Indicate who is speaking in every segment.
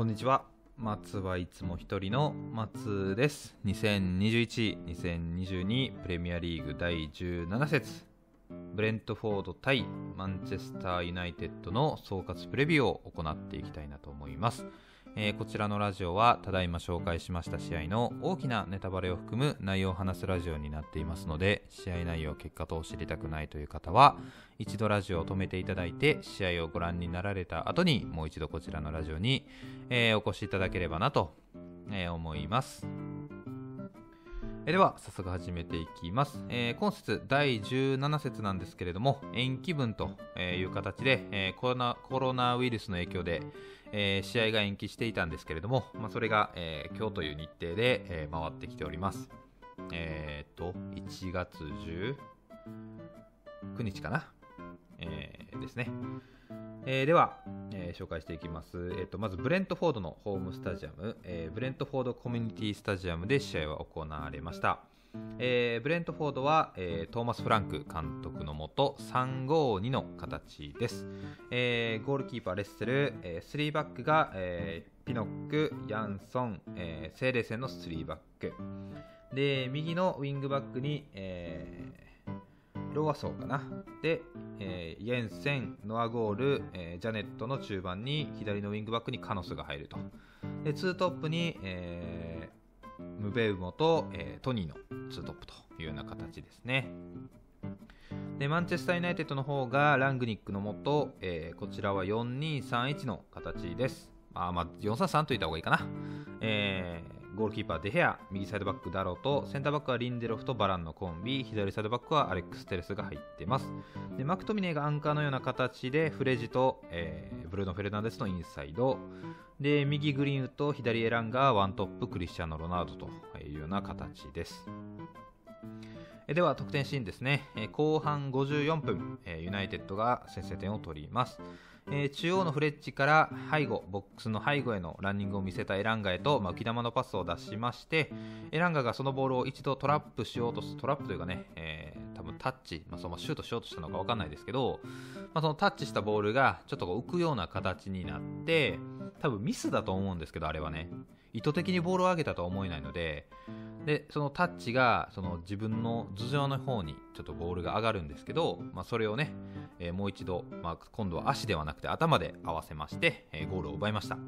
Speaker 1: こんにちは。松はいつも一人の松です。2021-2022プレミアリーグ第17節。ブレントフォード対マンチェスターユナイテッドの総括プレビューを行っていきたいなと思います。えー、こちらのラジオはただいま紹介しました試合の大きなネタバレを含む内容を話すラジオになっていますので試合内容結果等を知りたくないという方は一度ラジオを止めていただいて試合をご覧になられた後にもう一度こちらのラジオに、えー、お越しいただければなと、えー、思います。では早速始めていきます、えー、今節第17節なんですけれども延期分という形で、えー、コロナコロナウイルスの影響で、えー、試合が延期していたんですけれども、まあ、それが、えー、今日という日程で、えー、回ってきております。えっと、1月19日かな、えー、ですね。えー、では、えー、紹介していきます、えーと、まずブレントフォードのホームスタジアム、えー、ブレントフォードコミュニティスタジアムで試合は行われました。えー、ブレントフォードは、えー、トーマス・フランク監督のもと352の形です、えー、ゴールキーパーレッセル、えー、3バックが、えー、ピノック、ヤンソン、えー、セーレンセンの3バック。で右のウィングバックに、えー、ロワソーかな。で、えー、イエンセン、ノアゴール、えー、ジャネットの中盤に左のウィングバックにカノスが入るとで2トップに、えームベウモと、えー、トニーの2トップというような形ですね。でマンチェスター・ユナイテッドの方がラングニックのもと、えー、こちらは4-2-3-1の形です。あまあ、4-3-3と言った方がいいかな。えー、ゴールキーパーデヘア、右サイドバックダロと、センターバックはリンデロフとバランのコンビ、左サイドバックはアレックス・テレスが入っています。でマクトミネがアンカーのような形で、フレッジと、えー、ブルーノ・フェルナンデスのインサイド、で右グリーンと左エランガワントップクリスチャーノ・ロナウドというような形ですでは得点シーンですね後半54分ユナイテッドが先制点を取ります中央のフレッジから背後ボックスの背後へのランニングを見せたエランガへと、浮き球のパスを出しましてエランガがそのボールを一度トラップしようとすトラップというかね、えー、多分タッチ、まあ、そのシュートしようとしたのか分かんないですけど、まあ、そのタッチしたボールがちょっと浮くような形になって多分ミスだと思うんですけど、あれはね。意図的にボールを上げたとは思えないので、で、そのタッチが、その自分の頭上の方にちょっとボールが上がるんですけど、まあ、それをね、えー、もう一度、まあ、今度は足ではなくて頭で合わせまして、えー、ゴールを奪いました。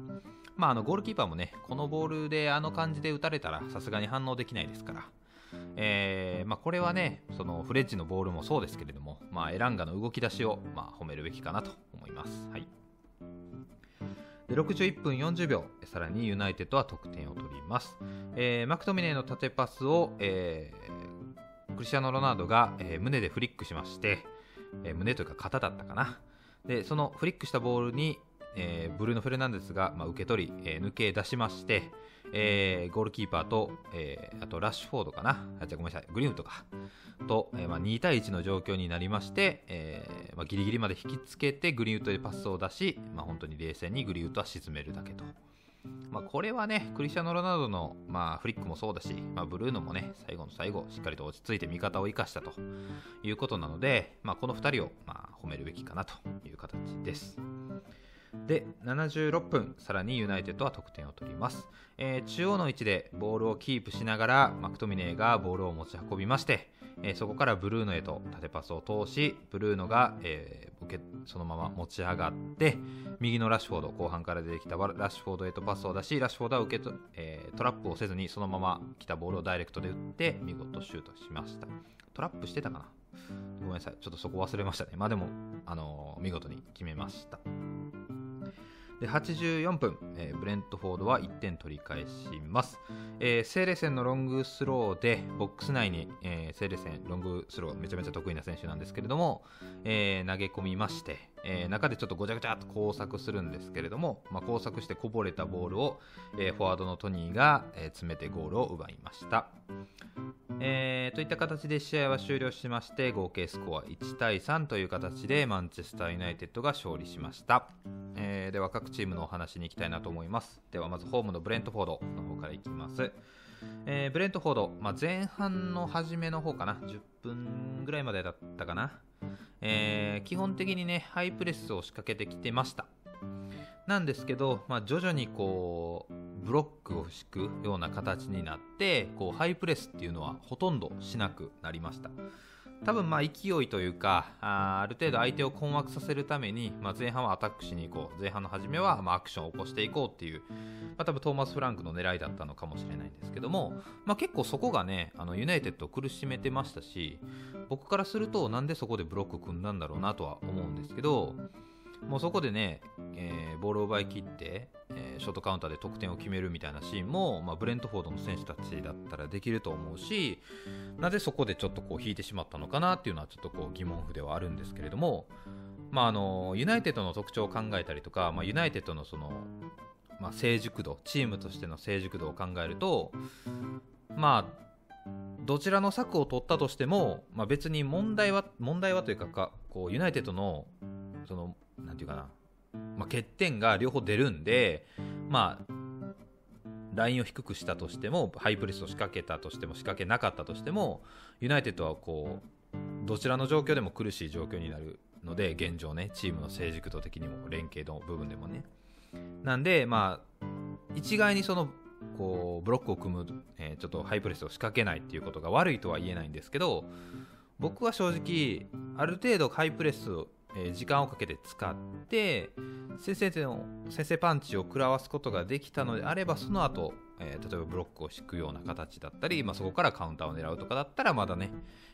Speaker 1: まあ、あのゴールキーパーもね、このボールであの感じで打たれたらさすがに反応できないですから、えーまあ、これはね、そのフレッジのボールもそうですけれども、まあ、エランガの動き出しを、まあ、褒めるべきかなと思います。はいで61分40秒さらにユナイテッドは得点を取ります、えー、マクトミネの縦パスを、えー、クリスチャーノ・ロナウドが、えー、胸でフリックしまして、え胸というか肩だったかな。でそのフリックしたボールに、えブルーノ・フェルナンデスが、まあ、受け取り、え抜け出しまして、えー、ゴールキーパーと、えー、あとラッシュフォードかな、あごめんなさい、グリーンウッドか、と、えーまあ、2対1の状況になりまして、えーまあ、ギリギリまで引きつけてグリーンウッドへパスを出し、まあ、本当に冷静にグリーンウッドは沈めるだけと。まあ、これはね、クリスチャ・ノ・ロナウドの、まあ、フリックもそうだし、まあ、ブルーノもね、最後の最後、しっかりと落ち着いて味方を生かしたということなので、まあ、この2人を、まあ、褒めるべきかなという形です。で76分さらにユナイテッドは得点を取ります、えー、中央の位置でボールをキープしながらマクトミネーがボールを持ち運びまして、えー、そこからブルーノへと縦パスを通しブルーノが、えー、受けそのまま持ち上がって右のラッシュフォード後半から出てきたラッシュフォードへとパスを出しラッシュフォードは受けと、えー、トラップをせずにそのまま来たボールをダイレクトで打って見事シュートしました。トラップしてたかな？ごめんなさい。ちょっとそこ忘れましたね。まあでも、あのー、見事に決めました。で84分、えー、ブレントフォードは1点取り返します、えー、セーレンセンのロングスローでボックス内に、えー、セーレンセンロングスローめちゃめちゃ得意な選手なんですけれども、えー、投げ込みまして、えー、中でちょっとごちゃごちゃっと工作するんですけれども、まあ、工作してこぼれたボールを、えー、フォワードのトニーが、えー、詰めてゴールを奪いました、えー、といった形で試合は終了しまして合計スコア1対3という形でマンチェスターユナイテッドが勝利しました、えー、では各チームのお話に行きたいなと思います。ではまずホームのブレントフォードの方からいきます。えー、ブレントフォード、まあ、前半の初めの方かな、10分ぐらいまでだったかな、えー、基本的にね、ハイプレスを仕掛けてきてました。なんですけど、まあ、徐々にこうブロックを敷くような形になってこうハイプレスっていうのはほとんどしなくなりました。多分まあ勢いというかあある程度相手を困惑させるために、まあ、前半はアタックしに行こう。前半の初めはまアクションを起こしていこうっていう、まあ、多分トーマス・フランクの狙いだったのかもしれないんですけども、まあ、結構そこがねあのユナイテッドを苦しめてましたし僕からするとなんでそこでブロック組んだんだろうなとは思うんですけどもうそこでね、えー、ボールを奪い切って、えー、ショートカウンターで得点を決めるみたいなシーンも、まあ、ブレントフォードの選手たちだったらできると思うしなぜそこでちょっとこう引いてしまったのかなっていうのはちょっとこう疑問符ではあるんですけれども、まあ、あのユナイテッドの特徴を考えたりとか、まあ、ユナイテッドのその、まあ、成熟度チームとしての成熟度を考えるとまあどちらの策を取ったとしても、まあ、別に問題は問題はというかかこうユナイテッドのそのなんていうかな、まあ、欠点が両方出るんで、まあ、ラインを低くしたとしても、ハイプレスを仕掛けたとしても、仕掛けなかったとしても、ユナイテッドはこう、どちらの状況でも苦しい状況になるので、現状ね、チームの成熟度的にも、連携の部分でもね。なんで、まあ、一概にその、こう、ブロックを組む、えー、ちょっとハイプレスを仕掛けないっていうことが悪いとは言えないんですけど、僕は正直、ある程度ハイプレスえ、時間をかけて使って先生の先生パンチを食らわすことができたのであればその後、えー、例えばブロックを引くような形だったり、まあ、そこからカウンターを狙うとかだったらまだね、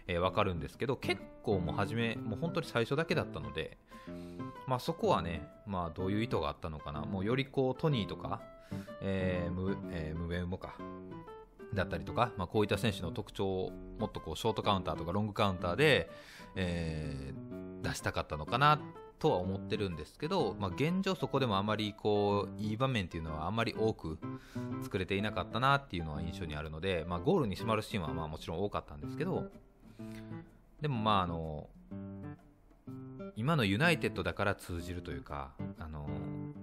Speaker 1: えー、分かるんですけど結構もう初めもう本当に最初だけだったので、まあ、そこはね、まあ、どういう意図があったのかな。もうよりこうトニーとか、えーえー、ムベウモか。だったりとか、まあ、こういった選手の特徴をもっとこうショートカウンターとかロングカウンターで、えー、出したかったのかなとは思ってるんですけど、まあ、現状そこでもあまりこういい場面っていうのはあまり多く作れていなかったなっていうのは印象にあるので、まあ、ゴールに迫るシーンはまあもちろん多かったんですけどでもまああの今のユナイテッドだから通じるというかあの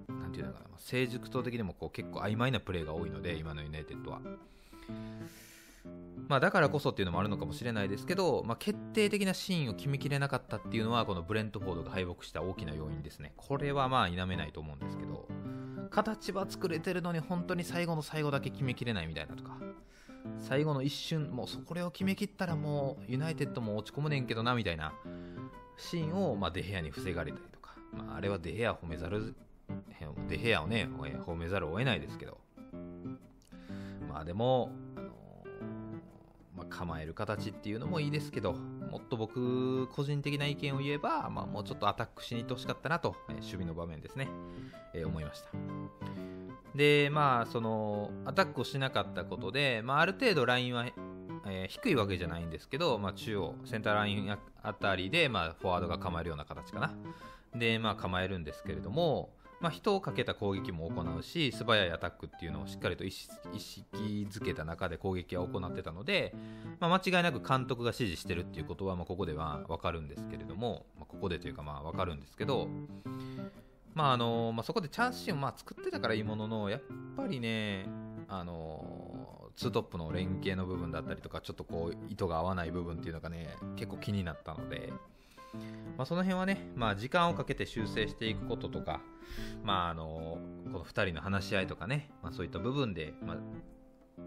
Speaker 1: なていうのかな成熟度的にもこう結構曖昧なプレーが多いので今のユナイテッドは。まあ、だからこそっていうのもあるのかもしれないですけど、まあ、決定的なシーンを決めきれなかったっていうのはこのブレントフォードが敗北した大きな要因ですね。これはまあ否めないと思うんですけど形は作れてるのに本当に最後の最後だけ決めきれないみたいなとか最後の一瞬もうそこれを決めきったらもうユナイテッドも落ち込むねんけどなみたいなシーンを、まあ、デヘアに防がれたりとか、まあ、あれはデヘア褒めざるデヘアをね褒めざるを得ないですけどまあでもあのまあ、構える形っていうのもいいですけど、もっと僕、個人的な意見を言えば、まあ、もうちょっとアタックしに行ってほしかったなと、え、守備の場面ですね、えー、思いました。で、まあ、その、アタックをしなかったことで、まあ、ある程度ラインは、えー、低いわけじゃないんですけど、まあ、中央、センターラインあたりで、まあ、フォワードが構えるような形かな。で、まあ、構えるんですけれども、まあ、人をかけた攻撃も行うし素早いアタックっていうのをしっかりと意識づけた中で攻撃は行ってたので、まあ、間違いなく監督が指示してるっていうことは、まあ、ここでは分かるんですけれども、まあ、ここでというかまあ分かるんですけど、まああのまあ、そこでチャンスシーンをまあ作ってたからいいもののやっぱりねあのツートップの連携の部分だったりとかちょっとこう意図が合わない部分っていうのがね結構気になったので。まあ、その辺はね、まあ、時間をかけて修正していくこととか、まあ、あのこの2人の話し合いとかね、まあ、そういった部分で、まあ、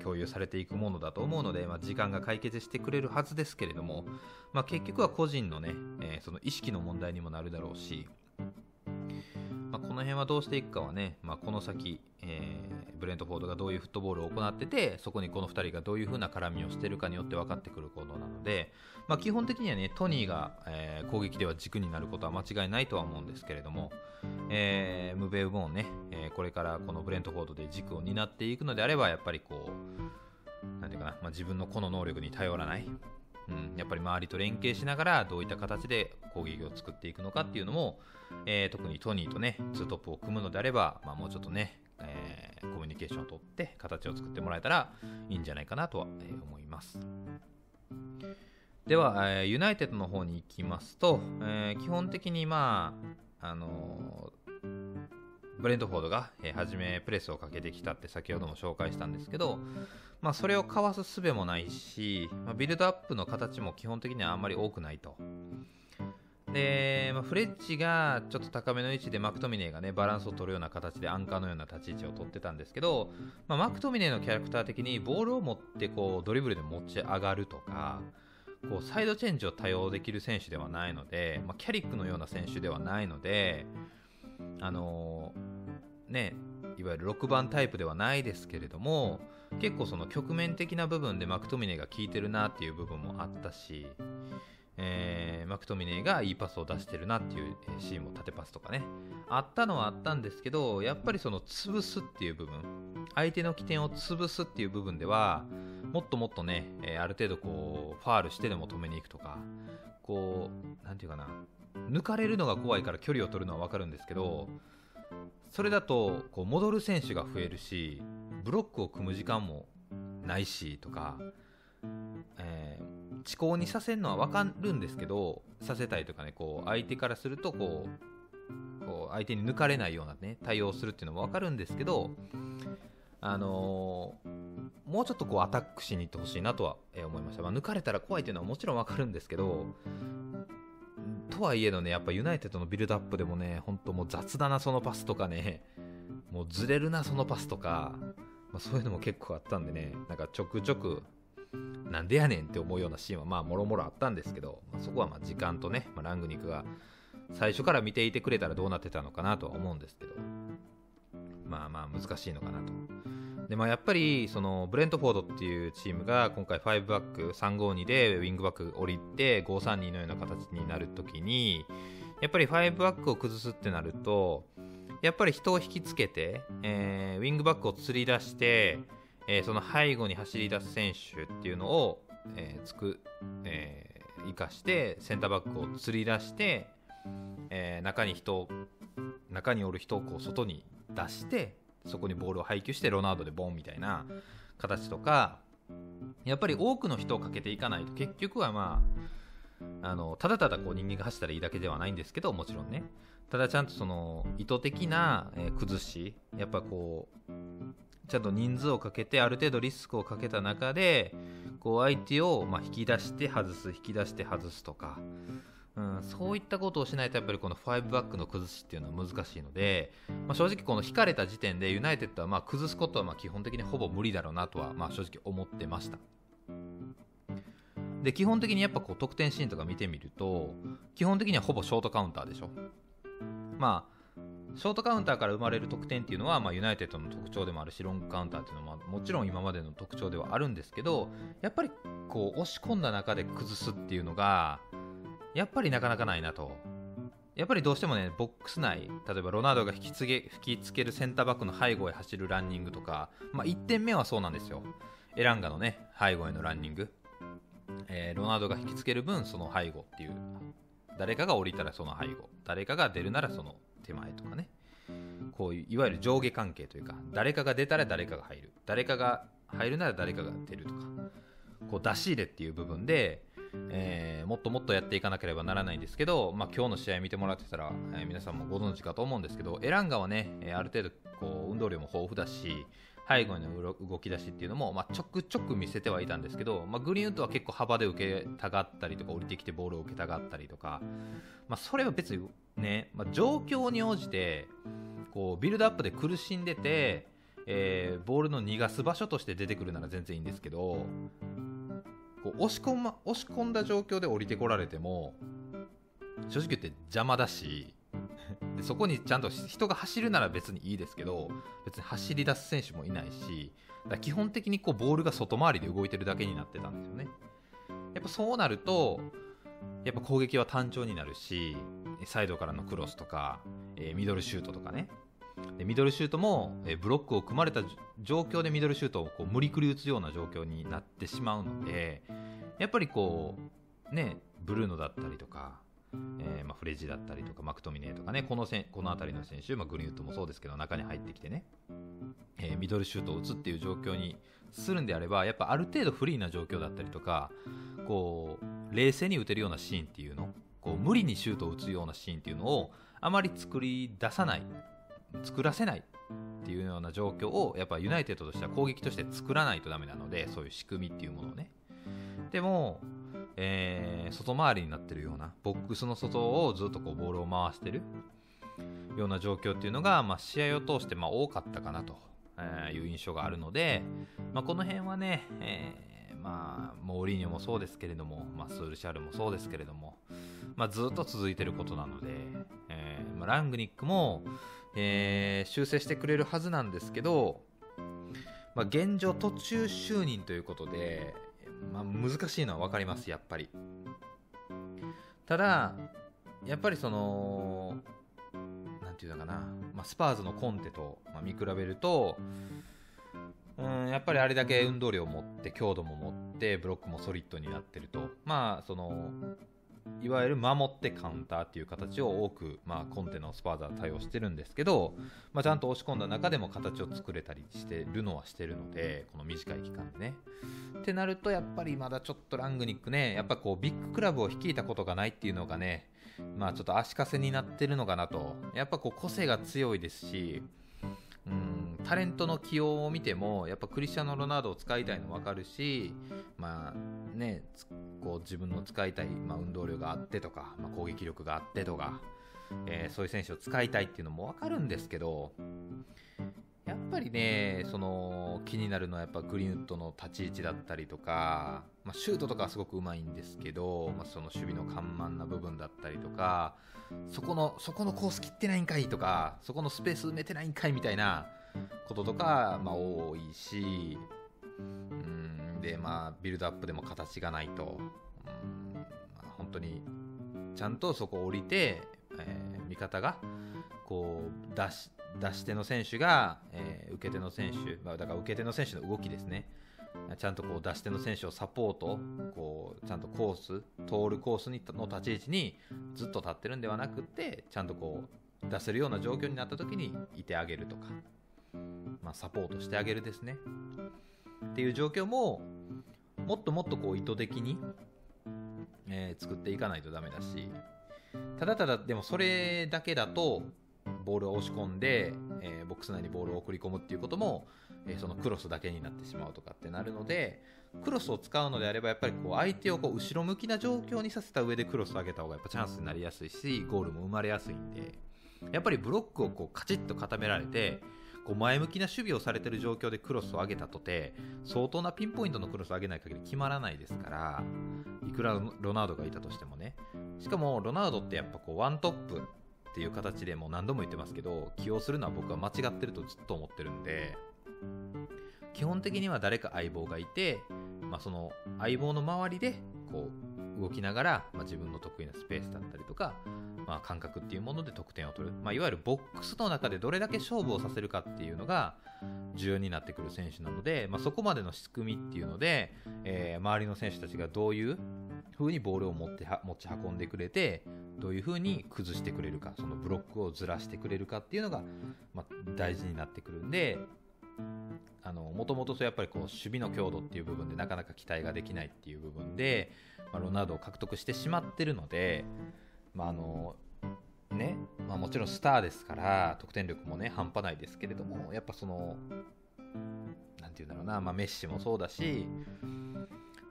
Speaker 1: 共有されていくものだと思うので、まあ、時間が解決してくれるはずですけれども、まあ、結局は個人のね、えー、その意識の問題にもなるだろうし、まあ、この辺はどうしていくかはね、まあ、この先、えー、ブレントフォードがどういうフットボールを行っててそこにこの2人がどういう風な絡みをしているかによって分かってくる行動なので、まあ、基本的にはねトニーが、えー、攻撃では軸になることは間違いないとは思うんですけれども、えー、ムベウボーンね、えこれからこのブレントフォードで軸を担っていくのであればやっぱりこうなんていうかな、まあ、自分の個の能力に頼らない。うん、やっぱり周りと連携しながらどういった形で攻撃を作っていくのかっていうのも、えー、特にトニーとねツートップを組むのであれば、まあ、もうちょっとね、えー、コミュニケーションをとって形を作ってもらえたらいいんじゃないかなとは、え、思います。では、えー、ユナイテッドの方に行きますと、えー、基本的にまああのブレントフォードが、えー、初めプレスをかけてきたって先ほども紹介したんですけど、まあ、それをかわす術もないし、まあ、ビルドアップの形も基本的にはあんまり多くないと。で、まあ、フレッチがちょっと高めの位置でマクトミネがねバランスを取るような形でアンカーのような立ち位置を取ってたんですけど、まあ、マクトミネのキャラクター的にボールを持ってこうドリブルで持ち上がるとかこうサイドチェンジを多用できる選手ではないので、まあ、キャリックのような選手ではないので、あのー、ね、いわゆる6番タイプではないですけれども結構その局面的な部分でマクトミネが効いてるなっていう部分もあったし、えー、マクトミネがいいパスを出してるなっていうシーンも縦パスとかね。あったのはあったんですけどやっぱりその潰すっていう部分相手の起点を潰すっていう部分ではもっともっとね、え、ある程度こうファールしてでも止めに行くとかこう何て言うかな抜かれるのが怖いから距離を取るのは分かるんですけどそれだとこう戻る選手が増えるしブロックを組む時間もないしとか、えー、遅行にさせるのは分かるんですけどさせたいとかねこう相手からするとこうこう相手に抜かれないようなね対応するっていうのも分かるんですけどあのー、もうちょっとこうアタックしに行ってほしいなとは思いました、まあ、抜かれたら怖いっていうのはもちろん分かるんですけどとはいえのね、やっぱユナイテッドのビルドアップでもね、本当もう雑だな、そのパスとかね、もうずれるな、そのパスとか、まあ、そういうのも結構あったんでね、なんかちょくちょく、なんでやねんって思うようなシーンは、まあ、もろもろあったんですけど、そこはまあ時間とね、まあ、ラングニックが最初から見ていてくれたらどうなってたのかなとは思うんですけど、まあまあ難しいのかなと。でまあ、やっぱりそのブレントフォードっていうチームが今回5バック352でウィングバック降りて532のような形になるときにやっぱり5バックを崩すってなるとやっぱり人を引きつけて、えー、ウィングバックを釣り出して、えー、その背後に走り出す選手っていうのを、えー、つく、えー、生かしてセンターバックを釣り出して、えー、中に人中におる人をこう外に出してそこにボールを配球してロナウドでボンみたいな形とかやっぱり多くの人をかけていかないと結局はまああのただただこう人間が走ったらいいだけではないんですけどもちろんね。ただちゃんとその意図的な、え崩しやっぱこうちゃんと人数をかけてある程度リスクをかけた中でこう相手をま引き出して外す引き出して外すとか。うん、そういったことをしないとやっぱりこの5バックの崩しっていうのは難しいので、まあ、正直この引かれた時点でユナイテッドはまあ崩すことはまあ基本的にほぼ無理だろうなとはまあ正直思ってました。で基本的にやっぱこう得点シーンとか見てみると基本的にはほぼショートカウンターでしょ。まあショートカウンターから生まれる得点っていうのは、まあ、ユナイテッドの特徴でもあるしロングカウンターっていうのはもちろん今までの特徴ではあるんですけどやっぱりこう押し込んだ中で崩すっていうのがやっぱりなかなかないなと。やっぱりどうしてもね、ボックス内、例えばロナウドが引きつけ吹きつけるセンターバックの背後へ走るランニングとか、まあ、1点目はそうなんですよ。エランガのね、背後へのランニング。えー、ロナウドが引きつける分、その背後っていう。誰かが降りたらその背後。誰かが出るならその手前とかね。こういう、いわゆる上下関係というか、誰かが出たら誰かが入る。誰かが入るなら誰かが出るとか。こう出し入れっていう部分で、えー、もっともっとやっていかなければならないんですけど、まあ、今日の試合見てもらってたら、えー、皆さんもご存知かと思うんですけどエランガはね、えある程度こう運動量も豊富だし背後の動き出しっていうのも、まあ、ちょくちょく見せてはいたんですけど、まあ、グリーンウッドは結構幅で受けたがったりとか降りてきてボールを受けたがったりとか、まあ、それは別にね、まあ、状況に応じてこうビルドアップで苦しんでて、えー、ボールの逃がす場所として出てくるなら全然いいんですけどこう押し込,、ま、押し込んだ状況で降りてこられても正直言って邪魔だしでそこにちゃんと人が走るなら別にいいですけど別に走り出す選手もいないし基本的にこうボールが外回りで動いてるだけになってたんですよね。やっぱそうなるとやっぱ攻撃は単調になるしサイドからのクロスとか、えー、ミドルシュートとかね。でミドルシュートも、えブロックを組まれた状況でミドルシュートをこう無理くり打つような状況になってしまうのでやっぱりこうねブルーノだったりとか、えー、まあ、フレジだったりとかマクトミネとかねこのせこの辺りの選手、まあ、グリーンウッドもそうですけど中に入ってきてね、えー、ミドルシュートを打つっていう状況にするんであればやっぱある程度フリーな状況だったりとかこう冷静に打てるようなシーンっていうのこう無理にシュートを打つようなシーンっていうのをあまり作り出さない作らせないっていうような状況をやっぱユナイテッドとしては攻撃として作らないとダメなのでそういう仕組みっていうものをね。でも、えー、外回りになってるようなボックスの外をずっとこうボールを回してるような状況っていうのが、まあ、試合を通してま多かったかなという印象があるので、まあ、この辺はね、えー、まあ、モーリーニョもそうですけれども、まあ、スールシャルもそうですけれども、ま、ずっと続いてることなので、えーま、ラングニックも、えー、修正してくれるはずなんですけど、ま、現状途中就任ということで、ま、難しいのは分かりますやっぱり。ただやっぱりそのなんていうのかな、まあ、スパーズのコンテと、ま、見比べるとうんやっぱりあれだけ運動量を持って強度も持ってブロックもソリッドになってると。まあそのいわゆる守ってカウンターっていう形を多く、まあ、コンテのスパーザー対応してるんですけど、まあ、ちゃんと押し込んだ中でも形を作れたりしてるのはしてるのでこの短い期間でね。ってなるとやっぱりまだちょっとラングニックねやっぱこうビッグクラブを率いたことがないっていうのがねまあちょっと足かせになってるのかなとやっぱこう個性が強いですしうんタレントの起用を見てもやっぱクリスチャンノ・ロナウドを使いたいの分かるし、まあね、こう自分の使いたい、まあ、運動量があってとか、まあ、攻撃力があってとか、えー、そういう選手を使いたいっていうのも分かるんですけどやっぱりねその気になるのはやっぱグリーンウッドの立ち位置だったりとか、まあ、シュートとかはすごくうまいんですけど、まあ、その守備の緩慢な部分だったりとかそこのそこのコース切ってないんかいとかそこのスペース埋めてないんかいみたいなこととか、まあ、多いしうんでまあビルドアップでも形がないと、うんまあ、本当にちゃんとそこを降りて、えー、味方がこう出し出し手の選手が、えー、受け手の選手、まあ、だから受け手の選手の動きですね。ちゃんとこう出し手の選手をサポートこうちゃんとコース通るコースにの立ち位置にずっと立ってるんではなくてちゃんとこう出せるような状況になった時にいてあげるとか、まあ、サポートしてあげるですね。っていう状況ももっともっとこう意図的に、えー、作っていかないとダメだしただただでもそれだけだとボールを押し込んで、えー、ボックス内にボールを送り込むっていうことも、えー、そのクロスだけになってしまうとかってなるのでクロスを使うのであればやっぱりこう相手をこう後ろ向きな状況にさせた上でクロスを上げた方がやっぱチャンスになりやすいしゴールも生まれやすいんでやっぱりブロックをこうカチッと固められてこう前向きな守備をされてる状況でクロスを上げたとて相当なピンポイントのクロスを上げない限り決まらないですからいくらロナウドがいたとしてもね。しかもロナウドってやっぱこうワントップっていう形でもう何度も言ってますけど起用するのは僕は間違ってるとずっと思ってるんで基本的には誰か相棒がいて、まあ、その相棒の周りでこう動きながら、まあ、自分の得意なスペースだったりとか、まあ、感覚っていうもので得点を取る、まあ、いわゆるボックスの中でどれだけ勝負をさせるかっていうのが重要になってくる選手なので、まあ、そこまでの仕組みっていうので、えー、周りの選手たちがどういう風にボールを持って持ち運んでくれてどういう風に崩してくれるかそのブロックをずらしてくれるかっていうのが、まあ、大事になってくるんでもともとやっぱりこう守備の強度っていう部分でなかなか期待ができないっていう部分で、まあ、ロナウドを獲得してしまってるので、まああのねまあ、もちろんスターですから得点力もね半端ないですけれどもやっぱそのなんて言うんだろうな、まあ、メッシもそうだし、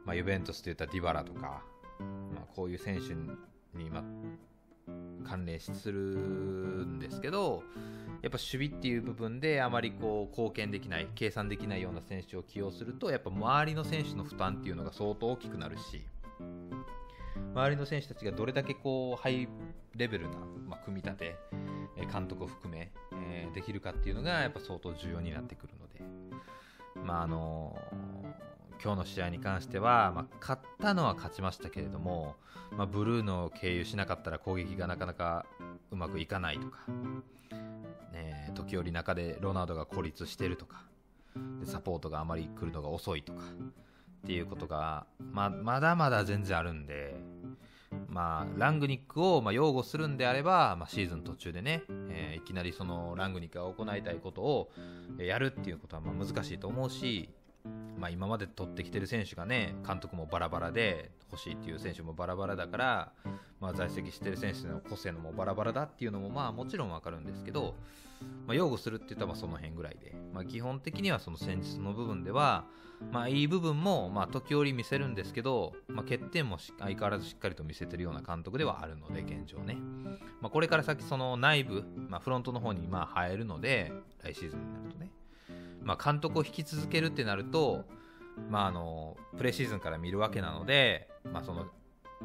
Speaker 1: まあ、ユベントスといったディバラとか、まあ、こういう選手に、ま、関連するんですけどやっぱ守備っていう部分であまりこう貢献できない計算できないような選手を起用するとやっぱ周りの選手の負担っていうのが相当大きくなるし周りの選手たちがどれだけこうハイレベルな、ま、組み立て監督を含め、え、できるかっていうのがやっぱ相当重要になってくるのでまああの今日の試合に関しては、まあ、勝ったのは勝ちましたけれども、まあ、ブルーノを経由しなかったら攻撃がなかなかうまくいかないとか、ね、時折中でロナウドが孤立してるとかでサポートがあまり来るのが遅いとかっていうことが、まあまだまだ全然あるんで、まあ、ラングニックをま擁護するんであれば、まあ、シーズン途中でね、えー、いきなりそのラングニックが行いたいことをやるっていうことはま難しいと思うし、まあ、今まで取ってきてる選手がね監督もバラバラで欲しいっていう選手もバラバラだから、まあ、在籍してる選手の個性のもバラバラだっていうのもまあもちろん分かるんですけど、まあ、擁護するって言ったらその辺ぐらいで、まあ、基本的にはその戦術の部分では、まあ、いい部分もまあ時折見せるんですけど、まあ、欠点も相変わらずしっかりと見せてるような監督ではあるので現状ね、まあ、これから先その内部、まあ、フロントの方にまあ入るので来シーズンになるとね。まあ、監督を引き続けるってなると、まあ、あのプレシーズンから見るわけなので、まあ、その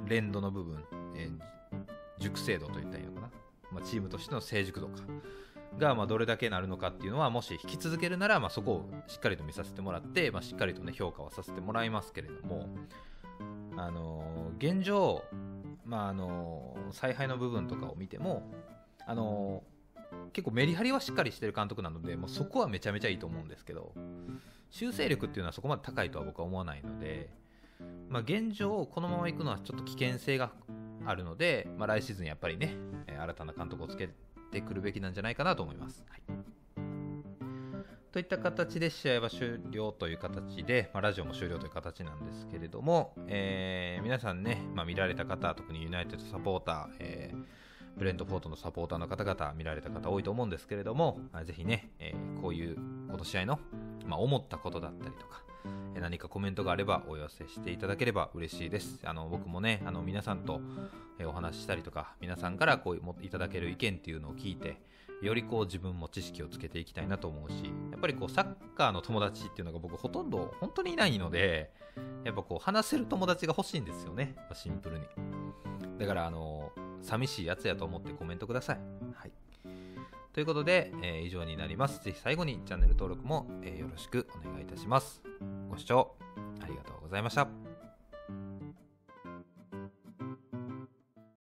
Speaker 1: 連動の部分、えー、熟成度といったらいいのかな、まあ、チームとしての成熟度か。がまあどれだけなるのかっていうのはもし引き続けるならまあそこをしっかりと見させてもらって、まあ、しっかりと、ね、評価はさせてもらいますけれども、あのー、現状、まああのー、采配の部分とかを見ても、あの結構メリハリはしっかりしてる監督なのでもうそこはめちゃめちゃいいと思うんですけど修正力っていうのはそこまで高いとは僕は思わないので、まあ、現状このままいくのはちょっと危険性があるので、まあ、来シーズンやっぱりね新たな監督をつけてくるべきなんじゃないかなと思います。はいといった形で試合は終了という形で、まあ、ラジオも終了という形なんですけれども、えー、皆さんね、まあ、見られた方、特にユナイテッドサポーター、えーブレントフォートのサポーターの方々見られた方多いと思うんですけれども、ぜひね、えー、こういうこの試合の、まあ、思ったことだったりとか、何かコメントがあればお寄せしていただければ嬉しいです。あの僕もね、あの皆さんとお話ししたりとか、皆さんからこういただける意見っていうのを聞いて、よりこう自分も知識をつけていきたいなと思うし、やっぱりこうサッカーの友達っていうのが僕ほとんど本当にいないので、やっぱこう話せる友達が欲しいんですよね、シンプルに。だからあの寂しいやつやと思ってコメントください。はい。ということで、えー、以上になります。ぜひ最後にチャンネル登録も、えー、よろしくお願いいたします。ご視聴ありがとうございました。